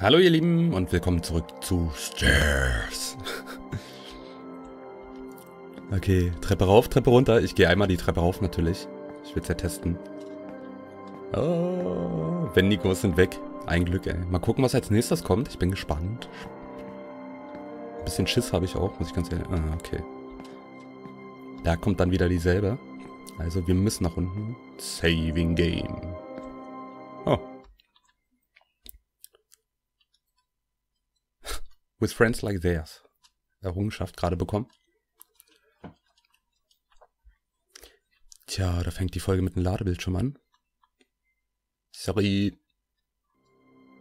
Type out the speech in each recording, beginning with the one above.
Hallo ihr Lieben und willkommen zurück zu Stairs. okay, Treppe rauf, Treppe runter. Ich gehe einmal die Treppe rauf natürlich. Ich will es ja testen. Oh, Wendigos sind weg. Ein Glück, ey. Mal gucken, was als nächstes kommt. Ich bin gespannt. Ein bisschen Schiss habe ich auch, muss ich ganz ehrlich... Ah, okay. Da kommt dann wieder dieselbe. Also wir müssen nach unten. Saving Game. With friends like theirs. Errungenschaft gerade bekommen. Tja, da fängt die Folge mit einem Ladebildschirm an. Sorry.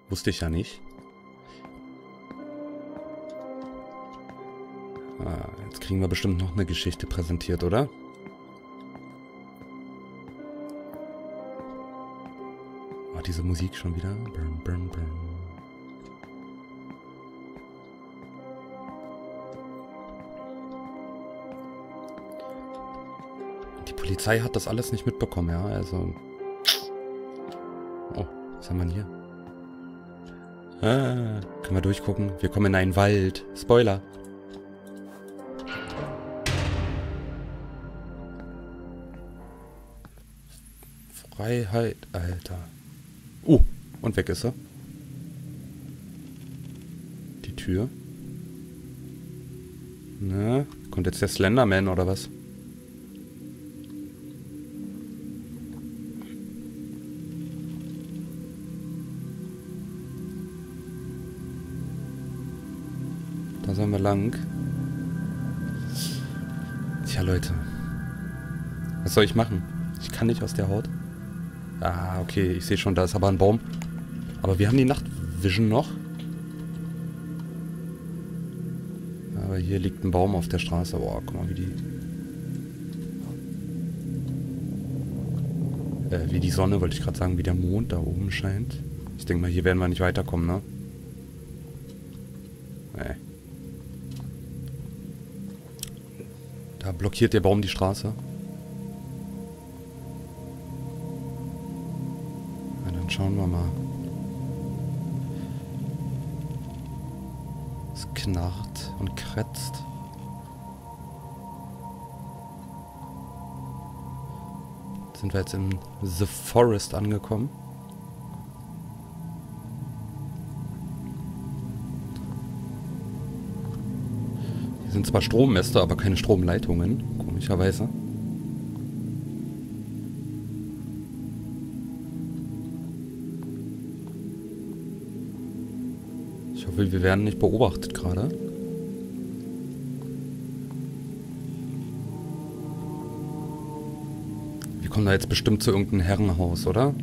Wusste ich ja nicht. Ah, jetzt kriegen wir bestimmt noch eine Geschichte präsentiert, oder? Oh, diese Musik schon wieder. Brum, brum, brum. Polizei hat das alles nicht mitbekommen, ja, also... Oh, was haben wir denn hier? Ah, können wir durchgucken. Wir kommen in einen Wald. Spoiler. Freiheit, Alter. Uh, und weg ist er. Die Tür. Na, kommt jetzt der Slenderman oder was? Sollen wir lang. Tja, Leute. Was soll ich machen? Ich kann nicht aus der Haut. Ah, okay, ich sehe schon, da ist aber ein Baum. Aber wir haben die Nachtvision noch. Aber hier liegt ein Baum auf der Straße. Boah, guck mal, wie die... Äh, wie die Sonne, wollte ich gerade sagen, wie der Mond da oben scheint. Ich denke mal, hier werden wir nicht weiterkommen, ne? Blockiert der Baum die Straße. Na, dann schauen wir mal. Es knarrt und kratzt. Sind wir jetzt in The Forest angekommen. Sind zwar Strommäste, aber keine Stromleitungen, komischerweise. Ich hoffe, wir werden nicht beobachtet gerade. Wir kommen da jetzt bestimmt zu irgendeinem Herrenhaus, oder?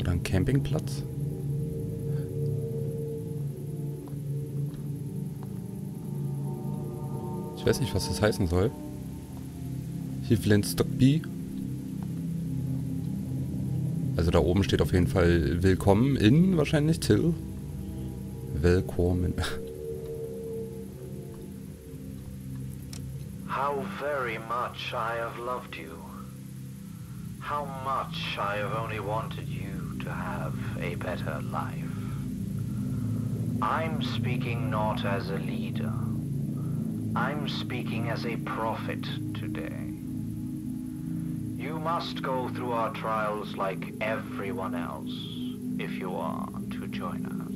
Oder ein Campingplatz? Ich weiß nicht, was das heißen soll. Hivland Stockby. Also da oben steht auf jeden Fall Willkommen in wahrscheinlich Till. Willkommen. How very much I have loved you. How much I have only wanted you to have a better life. I'm speaking not as a leader. I'm speaking as a prophet today. You must go through our trials like everyone else if you are to join us.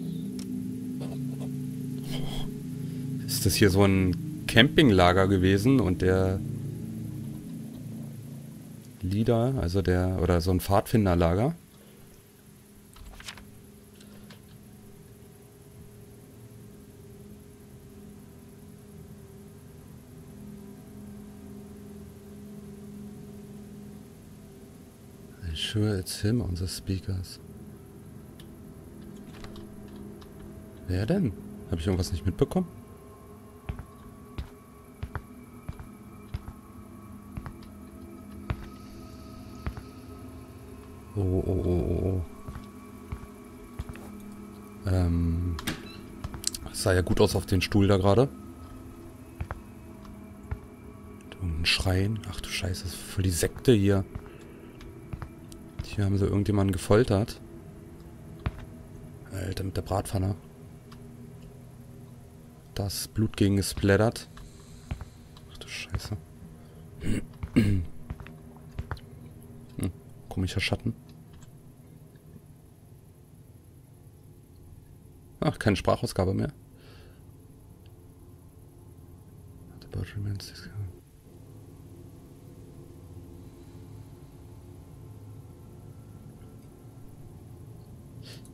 Ist das hier so ein Campinglager gewesen und der Leader, also der, oder so ein Pfadfinderlager? I'm sure it's him on the speakers. Wer denn? Habe ich irgendwas nicht mitbekommen? Oh, oh, oh, oh, oh. Ähm. Das sah ja gut aus auf den Stuhl da gerade. Und ein Schrein. Ach du Scheiße, das ist voll die Sekte hier. Hier haben sie irgendjemanden gefoltert. Alter, mit der Bratpfanne. Das Blut gegen gesplattert. Ach du Scheiße. hm, komischer Schatten. Ach, keine Sprachausgabe mehr.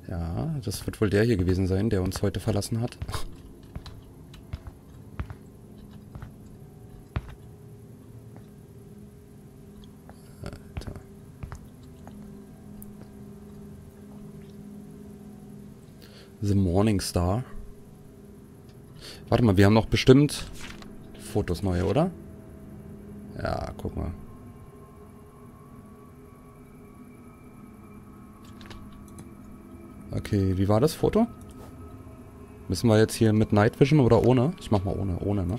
Ja, das wird wohl der hier gewesen sein, der uns heute verlassen hat. Alter. The Morning Star. Warte mal, wir haben noch bestimmt Fotos neue, oder? Ja, guck mal. Okay, wie war das Foto? Müssen wir jetzt hier mit Night Vision oder ohne? Ich mach mal ohne, ohne, ne?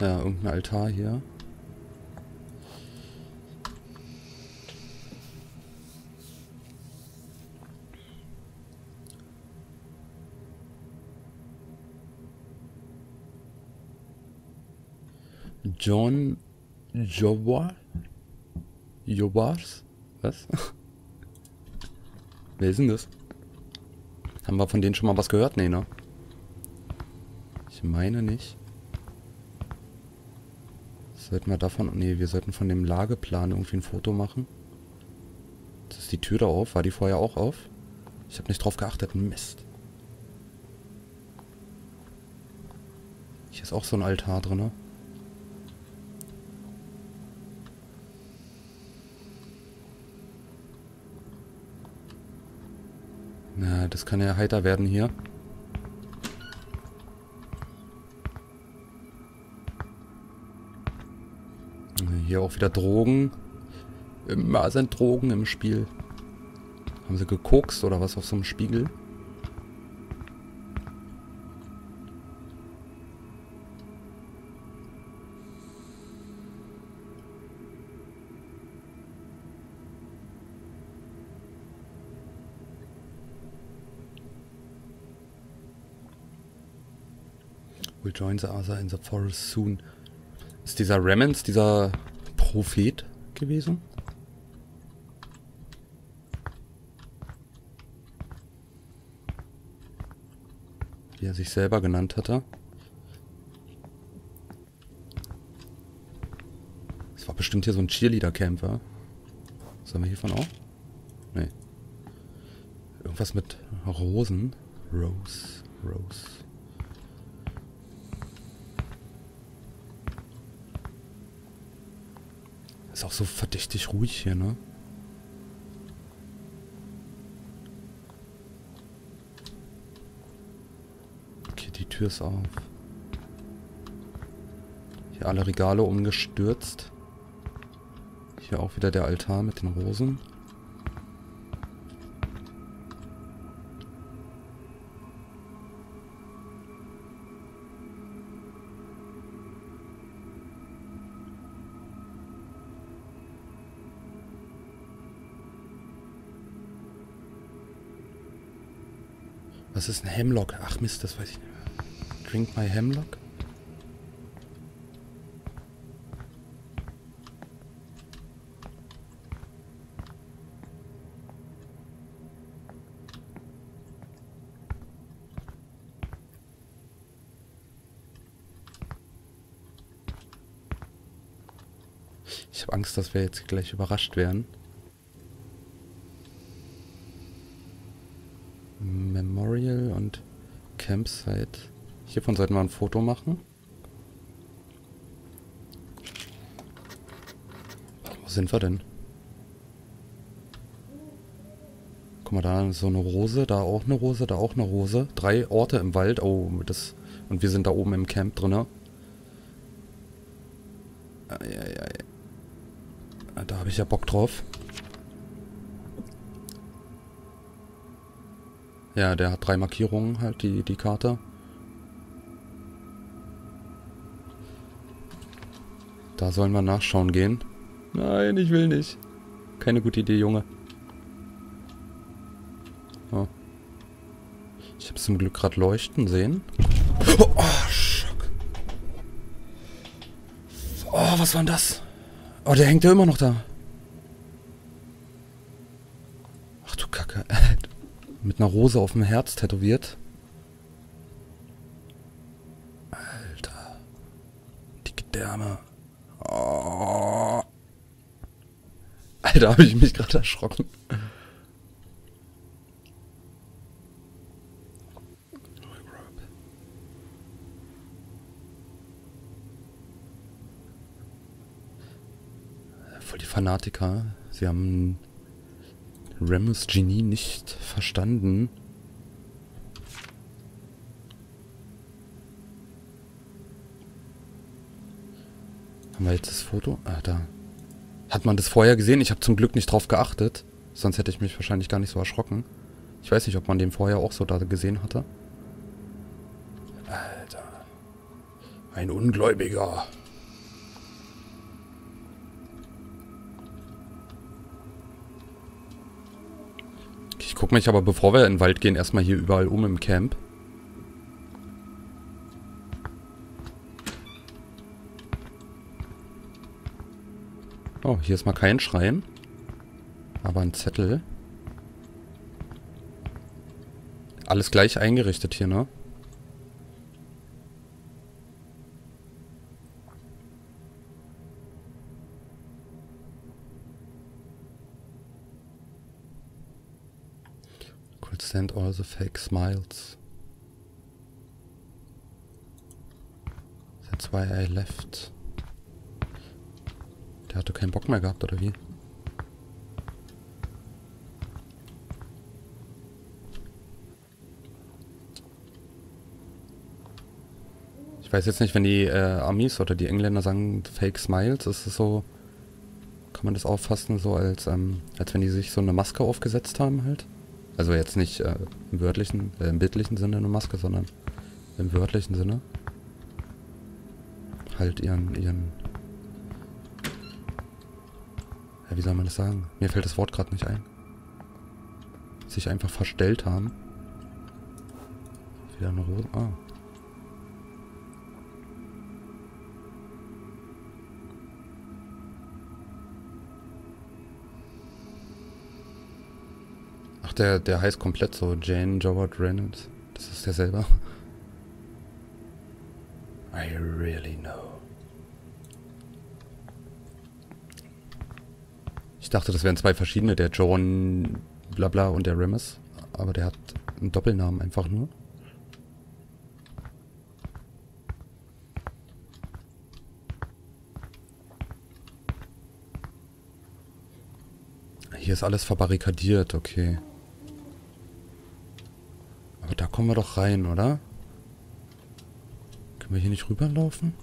Ja, irgendein Altar hier. John Jowar? Jowars? Was? Wer ist denn das? Haben wir von denen schon mal was gehört? Nee, ne? Ich meine nicht. Sollten wir davon... Nee, wir sollten von dem Lageplan irgendwie ein Foto machen. Jetzt ist die Tür da auf. War die vorher auch auf? Ich habe nicht drauf geachtet. Mist. Hier ist auch so ein Altar drin, ne? Na, das kann ja heiter werden hier. Hier auch wieder Drogen. Immer sind Drogen im Spiel. Haben sie gekokst oder was auf so einem Spiegel? Join the other in the forest soon. Ist dieser Remens, dieser Prophet gewesen? Wie er sich selber genannt hatte. Das war bestimmt hier so ein Cheerleader-Camp, wa? Sollen wir hiervon auch? Nee. Irgendwas mit Rosen. Rose. Rose. Ist auch so verdächtig ruhig hier, ne? Okay, die Tür ist auf. Hier alle Regale umgestürzt. Hier auch wieder der Altar mit den Rosen. Was ist ein Hemlock? Ach Mist, das weiß ich nicht. Drink my Hemlock? Ich habe Angst, dass wir jetzt gleich überrascht werden. Memorial und Campsite. Hiervon sollten wir ein Foto machen. Wo sind wir denn? Guck mal, da ist so eine Rose, da auch eine Rose, da auch eine Rose. Drei Orte im Wald. Oh, das... Und wir sind da oben im Camp drin. Da habe ich ja Bock drauf. Ja, der hat drei Markierungen halt, die, die Karte. Da sollen wir nachschauen gehen. Nein, ich will nicht. Keine gute Idee, Junge. Oh. Ich habe zum Glück gerade leuchten sehen. Oh, oh, Schock. Oh, was war denn das? Oh, der hängt ja immer noch da. Ach du Kacke. Mit einer Rose auf dem Herz tätowiert. Alter. Dicke Därme. Oh. Alter, habe ich mich gerade erschrocken. Voll die Fanatiker. Sie haben Remus Genie nicht verstanden. Haben wir jetzt das Foto? Ah, da. Hat man das vorher gesehen? Ich habe zum Glück nicht drauf geachtet. Sonst hätte ich mich wahrscheinlich gar nicht so erschrocken. Ich weiß nicht, ob man den vorher auch so da gesehen hatte. Alter. Ein Ungläubiger. Ich gucke mich aber, bevor wir in den Wald gehen, erstmal hier überall um im Camp. Oh, hier ist mal kein Schrein. Aber ein Zettel. Alles gleich eingerichtet hier, ne? The fake smiles. That's why I left. Der hatte keinen Bock mehr gehabt, oder wie? Ich weiß jetzt nicht, wenn die äh, Amis oder die Engländer sagen Fake Smiles, ist es so, kann man das auffassen, so als, ähm, als wenn die sich so eine Maske aufgesetzt haben halt? Also jetzt nicht äh, im wörtlichen, äh, im bildlichen Sinne eine Maske, sondern im wörtlichen Sinne. Halt ihren, ihren Ja, wie soll man das sagen? Mir fällt das Wort gerade nicht ein. Sich einfach verstellt haben. Wieder eine Rose. Ah. Ach, der, der heißt komplett so Jane Joward Reynolds. Das ist der selber. I really know. Ich dachte, das wären zwei verschiedene, der John Blabla und der Remus. Aber der hat einen Doppelnamen einfach nur. Hier ist alles verbarrikadiert, okay. Kommen wir doch rein, oder? Können wir hier nicht rüberlaufen?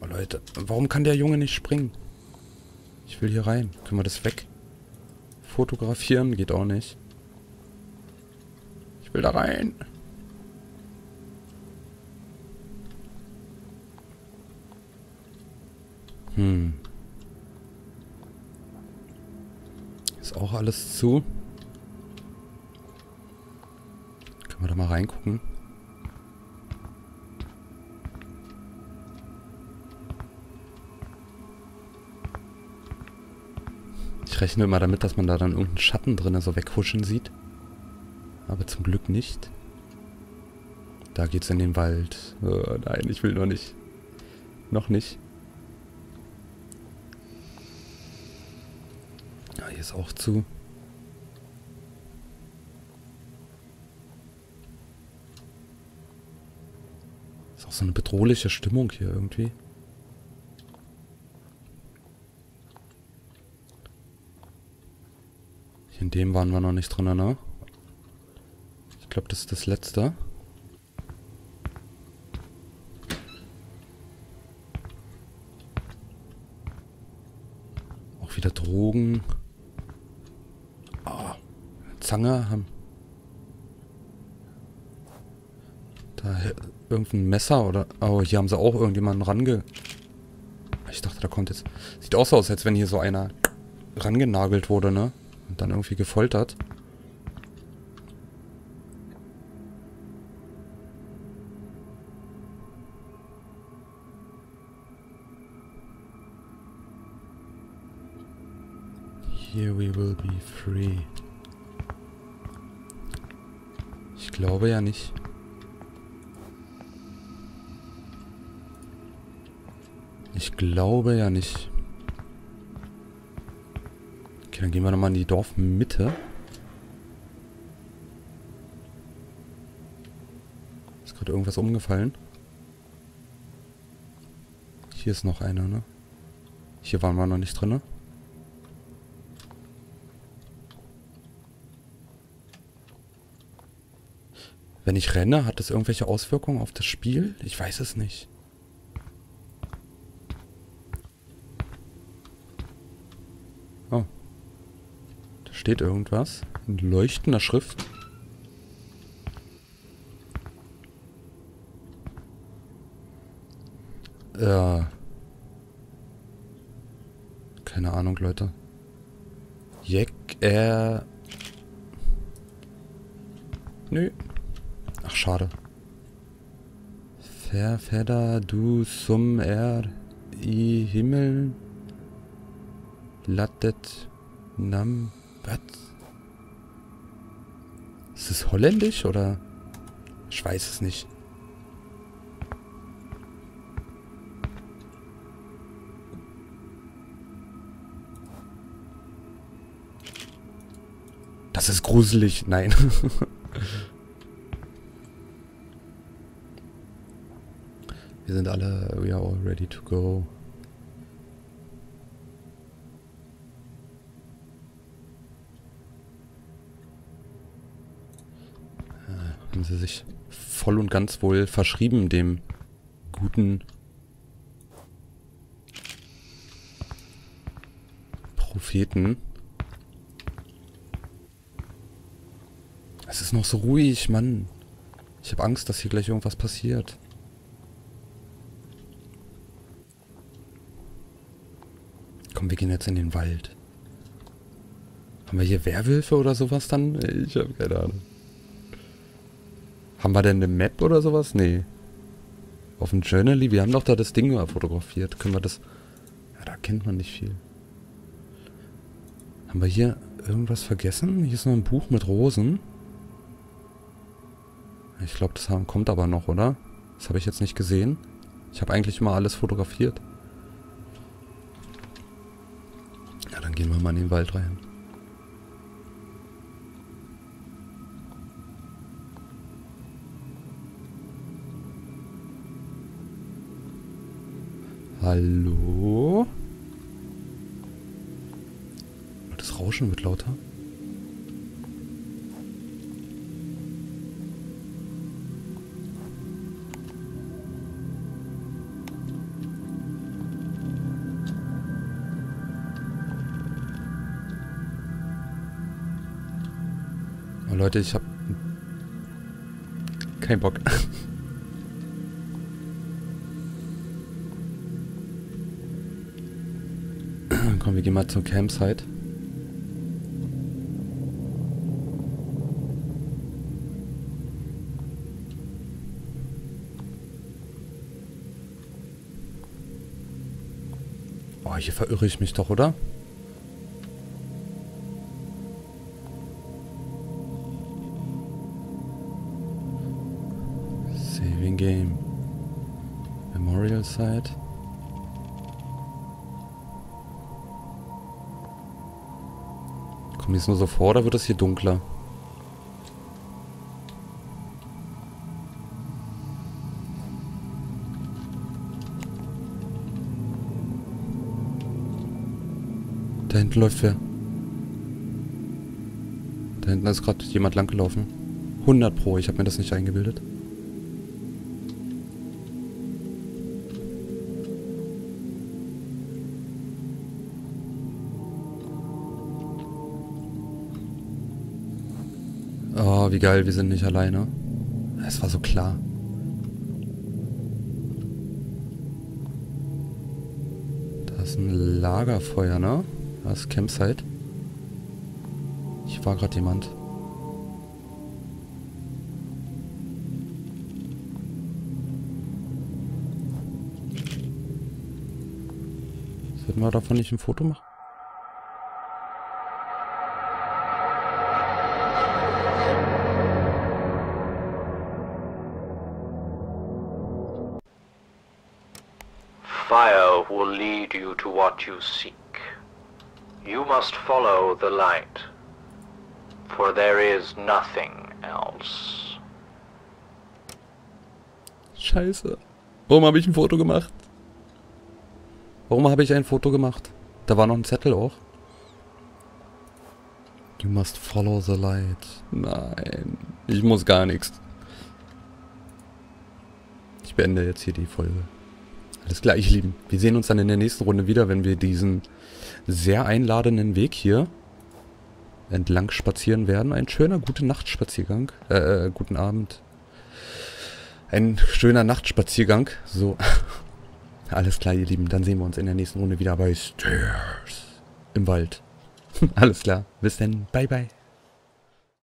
Oh Leute, warum kann der Junge nicht springen? Ich will hier rein. Können wir das weg? Fotografieren? Geht auch nicht. Ich will da rein. Hm. Ist auch alles zu. Können wir da mal reingucken? Ich rechne immer damit, dass man da dann irgendeinen Schatten drin so weghuschen sieht. Aber zum Glück nicht. Da geht's in den Wald. Oh, nein, ich will noch nicht. Noch nicht. Ja, hier ist auch zu. So eine bedrohliche Stimmung hier irgendwie. In dem waren wir noch nicht drin, ne? Ich glaube, das ist das letzte. Auch wieder Drogen. Oh, Zange haben. Irgendein Messer oder... Oh, hier haben sie auch irgendjemanden range... Ich dachte, da kommt jetzt... Sieht auch so aus, als wenn hier so einer rangenagelt wurde, ne? Und dann irgendwie gefoltert. Here we will be free. Ich glaube ja nicht. Ich glaube ja nicht. Okay, dann gehen wir nochmal in die Dorfmitte. Ist gerade irgendwas umgefallen. Hier ist noch einer, ne? Hier waren wir noch nicht drin, ne? Wenn ich renne, hat das irgendwelche Auswirkungen auf das Spiel? Ich weiß es nicht. Oh. Da steht irgendwas. In leuchtender Schrift. Ja. Keine Ahnung, Leute. Jack, er... Nö. Ach, schade. Verfedder du sum er i Himmel lattet nam was? Ist es holländisch oder? Ich weiß es nicht. Das ist gruselig. Nein. Wir sind alle, we are all ready to go. Äh, haben sie sich voll und ganz wohl verschrieben dem guten Propheten. Es ist noch so ruhig, Mann. Ich habe Angst, dass hier gleich irgendwas passiert. Komm, wir gehen jetzt in den Wald. Haben wir hier Werwölfe oder sowas dann? Ich habe keine Ahnung. Haben wir denn eine Map oder sowas? Nee. Auf dem Journaly? Wir haben doch da das Ding mal fotografiert. Können wir das... Ja, da kennt man nicht viel. Haben wir hier irgendwas vergessen? Hier ist noch ein Buch mit Rosen. Ich glaube, das haben, kommt aber noch, oder? Das habe ich jetzt nicht gesehen. Ich habe eigentlich immer alles fotografiert. gehen wir mal in den Wald rein. Hallo? Das Rauschen wird lauter. Leute, ich hab keinen Bock. Komm, wir gehen mal zum Campsite. Oh, hier verirre ich mich doch, oder? Nur so vor oder wird es hier dunkler? Da hinten läuft wer. Da hinten ist gerade jemand langgelaufen. 100 pro, ich habe mir das nicht eingebildet. Wie geil, wir sind nicht alleine. Es war so klar. Das ist ein Lagerfeuer, ne? Das ist Campsite. Ich war gerade jemand. Sollten wir davon nicht ein Foto machen? You to what you seek. You must follow the light, for there is nothing else. Scheiße. Warum habe ich ein Foto gemacht? Warum habe ich ein Foto gemacht? Da war noch ein Zettel auch. You must follow the light. Nein, ich muss gar nichts. Ich beende jetzt hier die Folge. Alles klar, ich Lieben. Wir sehen uns dann in der nächsten Runde wieder, wenn wir diesen sehr einladenden Weg hier entlang spazieren werden. Ein schöner, gute Nachtspaziergang. Äh, äh, guten Abend. Ein schöner Nachtspaziergang. So. Alles klar, ihr Lieben. Dann sehen wir uns in der nächsten Runde wieder bei Stairs im Wald. Alles klar. Bis dann. Bye, bye.